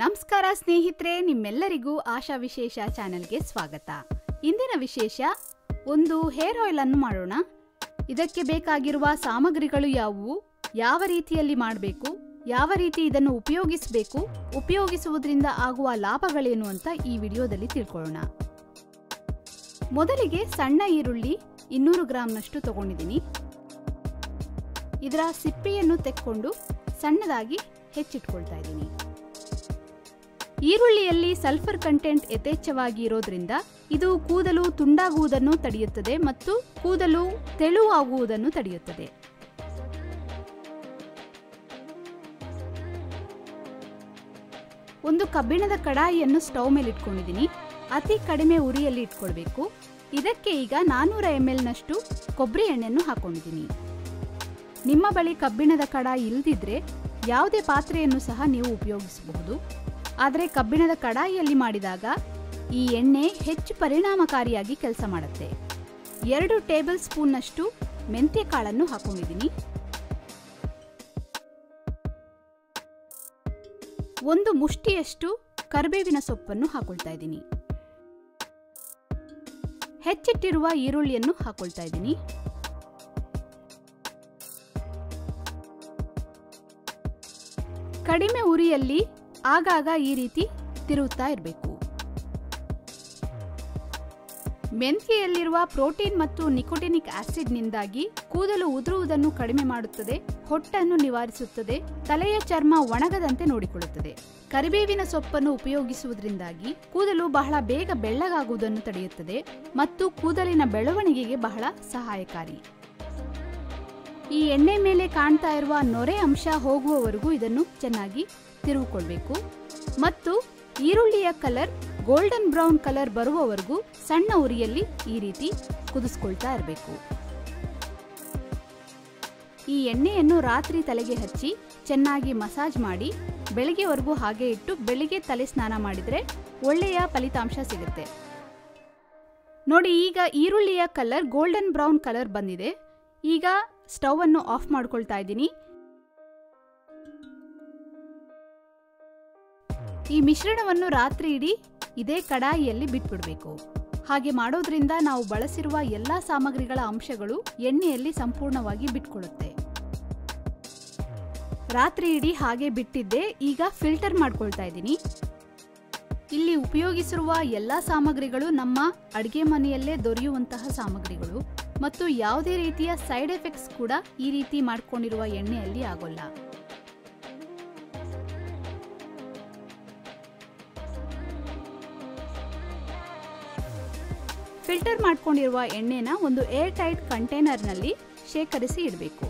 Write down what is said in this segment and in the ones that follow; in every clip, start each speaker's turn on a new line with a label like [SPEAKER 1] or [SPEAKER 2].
[SPEAKER 1] ನಮಸ್ಕಾರ ಸ್ನೇಹಿತರೆ, ನಿಮ್ಮೆಲ್ಲರಿಗೂ ಆಶಾ ವಿಶೇಷ ಚಾನೆಲ್ಗೆ ಸ್ವಾಗತ. ಇಂದಿನ ವಿಶೇಷ, ಒಂದು ಹೇರ್ ಆಯಿಲ್ ಅನ್ನು ಮಾಡೋಣ. ಇದಕ್ಕೆ ಬೇಕಾಗಿರುವ ಸಾಮಗ್ರಿಗಳು ಯಾವುವು? ಯಾವ ರೀತಿಯಲ್ಲಿ ಮಾಡಬೇಕು? ಯಾವ ರೀತಿ ಇದನ್ನು ಉಪಯೋಗಿಸಬೇಕು? ಉಪಯೋಗಿಸುವುದರಿಂದ ಆಗುವ ಲಾಭಗಳೇನು ಅಂತ ಈ ವಿಡಿಯೋದಲ್ಲಿ ತಿಳ್ಕೊಳ್ಳೋಣ. ಮೊದಲಿಗೆ ಸಣ್ಣ ಈರುಳ್ಳಿ ಇನ್ನೂರು ಗ್ರಾಂನಷ್ಟು ತಗೊಂಡಿದ್ದೀನಿ. ಇದರ ಸಿಪ್ಪೆಯನ್ನು ತೆಕ್ಕೊಂಡು ಸಣ್ಣದಾಗಿ ಹೆಚ್ಚಿಟ್ಕೊಳ್ತಾ ಇದ್ದೀನಿ. ಈರುಳ್ಳಿಯಲ್ಲಿ ಸಲ್ಫರ್ ಕಂಟೆಂಟ್ ಯಥೇಚ್ಛವಾಗಿ ಇರೋದ್ರಿಂದ ಇದು ಕೂದಲು ತುಂಡಾಗುವುದನ್ನು ತಡೆಯುತ್ತದೆ ಮತ್ತು ಕೂದಲು ತೆಳುವಾಗುವುದನ್ನು ತಡೆಯುತ್ತದೆ. ಒಂದು ಕಬ್ಬಿಣದ ಕಡಾಯಿಯನ್ನು ಸ್ಟವ್ ಮೇಲೆ ಇಟ್ಕೊಂಡಿದ್ದೀನಿ. ಅತಿ ಕಡಿಮೆ ಉರಿಯಲ್ಲಿ ಇಟ್ಕೊಳ್ಬೇಕು. ಇದಕ್ಕೆ ಈಗ ನಾನ್ನೂರ ಎಂ ಎಲ್ನಷ್ಟು ಕೊಬ್ಬರಿ ಎಣ್ಣೆಯನ್ನು ಹಾಕೊಂಡಿದ್ದೀನಿ. ನಿಮ್ಮ ಬಳಿ ಕಬ್ಬಿಣದ ಕಡಾಯಿ ಇಲ್ಲದಿದ್ದರೆ ಯಾವುದೇ ಪಾತ್ರೆಯನ್ನು ಸಹ ನೀವು ಉಪಯೋಗಿಸಬಹುದು. ಆದರೆ ಕಬ್ಬಿಣದ ಕಡಾಯಿಯಲ್ಲಿ ಮಾಡಿದಾಗ ಈ ಎಣ್ಣೆ ಹೆಚ್ಚು ಪರಿಣಾಮಕಾರಿಯಾಗಿ ಕೆಲಸ ಮಾಡುತ್ತೆ. ಎರಡು ಟೇಬಲ್ ಸ್ಪೂನ್ನಷ್ಟು ಮೆಂತ್ಯ ಕಾಳನ್ನು ಹಾಕೊಂಡಿದ್ದೀನಿ. ಒಂದು ಮುಷ್ಟಿಯಷ್ಟು ಕರಿಬೇವಿನ ಸೊಪ್ಪನ್ನು ಹಾಕೊಳ್ತಾ ಇದ್ದೀನಿ. ಹೆಚ್ಚಿಟ್ಟಿರುವ ಈರುಳ್ಳಿಯನ್ನು ಹಾಕೊಳ್ತಾ ಇದ್ದೀನಿ. ಕಡಿಮೆ ಉರಿಯಲ್ಲಿ ಆಗಾಗ ಈ ರೀತಿ ತಿರುಗುತ್ತಾ ಇರಬೇಕು. ಮೆಂತ್ಯೆಯಲ್ಲಿರುವ ಪ್ರೋಟೀನ್ ಮತ್ತು ನಿಕೋಟಿನಿಕ್ ಆಸಿಡ್ನಿಂದಾಗಿ ಕೂದಲು ಉದುರುವುದನ್ನು ಕಡಿಮೆ ಮಾಡುತ್ತದೆ, ಹೊಟ್ಟನ್ನು ನಿವಾರಿಸುತ್ತದೆ, ತಲೆಯ ಚರ್ಮ ಒಣಗದಂತೆ ನೋಡಿಕೊಳ್ಳುತ್ತದೆ. ಕರಿಬೇವಿನ ಸೊಪ್ಪನ್ನು ಉಪಯೋಗಿಸುವುದರಿಂದಾಗಿ ಕೂದಲು ಬಹಳ ಬೇಗ ಬೆಳ್ಳಗಾಗುವುದನ್ನು ತಡೆಯುತ್ತದೆ ಮತ್ತು ಕೂದಲಿನ ಬೆಳವಣಿಗೆಗೆ ಬಹಳ ಸಹಾಯಕಾರಿ. ಈ ಎಣ್ಣೆ ಮೇಲೆ ಕಾಣ್ತಾ ಇರುವ ನೊರೆ ಅಂಶ ಹೋಗುವವರೆಗೂ ಇದನ್ನು ಚೆನ್ನಾಗಿ ತಿರುಗಿಕೊಳ್ಬೇಕು ಮತ್ತು ಈರುಳ್ಳಿಯ ಕಲರ್ ಗೋಲ್ಡನ್ ಬ್ರೌನ್ ಕಲರ್ ಬರುವವರೆಗೂ ಸಣ್ಣ ಉರಿಯಲ್ಲಿ ಈ ರೀತಿ ಕುದಿಸ್ಕೊಳ್ತಾ ಇರಬೇಕು. ಈ ಎಣ್ಣೆಯನ್ನು ರಾತ್ರಿ ತಲೆಗೆ ಹಚ್ಚಿ ಚೆನ್ನಾಗಿ ಮಸಾಜ್ ಮಾಡಿ ಬೆಳಗ್ಗೆವರೆಗೂ ಹಾಗೆ ಇಟ್ಟು ಬೆಳಿಗ್ಗೆ ತಲೆ ಸ್ನಾನ ಮಾಡಿದರೆ ಒಳ್ಳೆಯ ಫಲಿತಾಂಶ ಸಿಗುತ್ತೆ. ನೋಡಿ, ಈಗ ಈರುಳ್ಳಿಯ ಕಲರ್ ಗೋಲ್ಡನ್ ಬ್ರೌನ್ ಕಲರ್ ಬಂದಿದೆ. ಈಗ ಸ್ಟವ್ ಅನ್ನು ಆಫ್ ಮಾಡ್ಕೊಳ್ತಾ ಇದ್ದೀನಿ. ಈ ಮಿಶ್ರಣವನ್ನು ರಾತ್ರಿ ಇಡೀ ಇದೇ ಕಡಾಯಿಯಲ್ಲಿ ಬಿಟ್ಬಿಡಬೇಕು. ಹಾಗೆ ಮಾಡೋದ್ರಿಂದ ನಾವು ಬಳಸಿರುವ ಎಲ್ಲ ಸಾಮಗ್ರಿಗಳ ಅಂಶಗಳು ಎಣ್ಣೆಯಲ್ಲಿ ಸಂಪೂರ್ಣವಾಗಿ ಬಿಟ್ಕೊಳ್ಳುತ್ತೆ. ರಾತ್ರಿ ಇಡೀ ಹಾಗೆ ಬಿಟ್ಟಿದ್ದೆ ಈಗ ಫಿಲ್ಟರ್ ಮಾಡ್ಕೊಳ್ತಾ ಇದ್ದೀನಿ. ಇಲ್ಲಿ ಉಪಯೋಗಿಸಿರುವ ಎಲ್ಲ ಸಾಮಗ್ರಿಗಳು ನಮ್ಮ ಅಡುಗೆ ಮನೆಯಲ್ಲೇ ದೊರೆಯುವಂತಹ ಸಾಮಗ್ರಿಗಳು ಮತ್ತು ಯಾವುದೇ ರೀತಿಯ ಸೈಡ್ ಎಫೆಕ್ಟ್ಸ್ ಕೂಡ ಈ ರೀತಿ ಮಾಡ್ಕೊಂಡಿರುವ ಎಣ್ಣೆಯಲ್ಲಿ ಆಗೋಲ್ಲ. ಫಿಲ್ಟರ್ ಮಾಡ್ಕೊಂಡಿರುವ ಎಣ್ಣೆನ ಒಂದು ಏರ್ ಟೈಟ್ ಕಂಟೈನರ್ನಲ್ಲಿ ಶೇಖರಿಸಿ ಇಡಬೇಕು.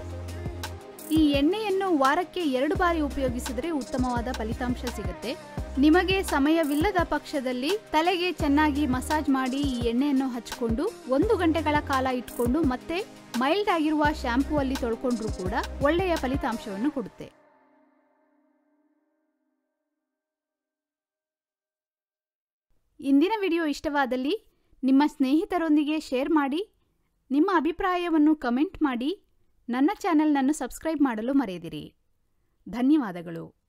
[SPEAKER 1] ಈ ಎಣ್ಣೆಯನ್ನು ವಾರಕ್ಕೆ ಎರಡು ಬಾರಿ ಉಪಯೋಗಿಸಿದರೆ ಉತ್ತಮವಾದ ಫಲಿತಾಂಶ ಸಿಗುತ್ತೆ. ನಿಮಗೆ ಸಮಯವಿಲ್ಲದ ಪಕ್ಷದಲ್ಲಿ ತಲೆಗೆ ಚೆನ್ನಾಗಿ ಮಸಾಜ್ ಮಾಡಿ ಈ ಎಣ್ಣೆಯನ್ನು ಹಚ್ಕೊಂಡು ಒಂದು ಗಂಟೆಗಳ ಕಾಲ ಇಟ್ಕೊಂಡು ಮತ್ತೆ ಮೈಲ್ಡ್ ಆಗಿರುವ ಶ್ಯಾಂಪೂ ಅಲ್ಲಿ ತೊಳ್ಕೊಂಡ್ರೂ ಕೂಡ ಒಳ್ಳೆಯ ಫಲಿತಾಂಶವನ್ನು ಕೊಡುತ್ತೆ. ಇಂದಿನ ವಿಡಿಯೋ ಇಷ್ಟವಾದಲ್ಲಿ ನಿಮ್ಮ ಸ್ನೇಹಿತರೊಂದಿಗೆ ಶೇರ್ ಮಾಡಿ ನಿಮ್ಮ ಅಭಿಪ್ರಾಯವನ್ನು ಕಮೆಂಟ್ ಮಾಡಿ ನನ್ನ ಚಾನೆಲ್ನನ್ನು ಸಬ್ಸ್ಕ್ರೈಬ್ ಮಾಡಲು ಮರೆಯದಿರಿ. ಧನ್ಯವಾದಗಳು.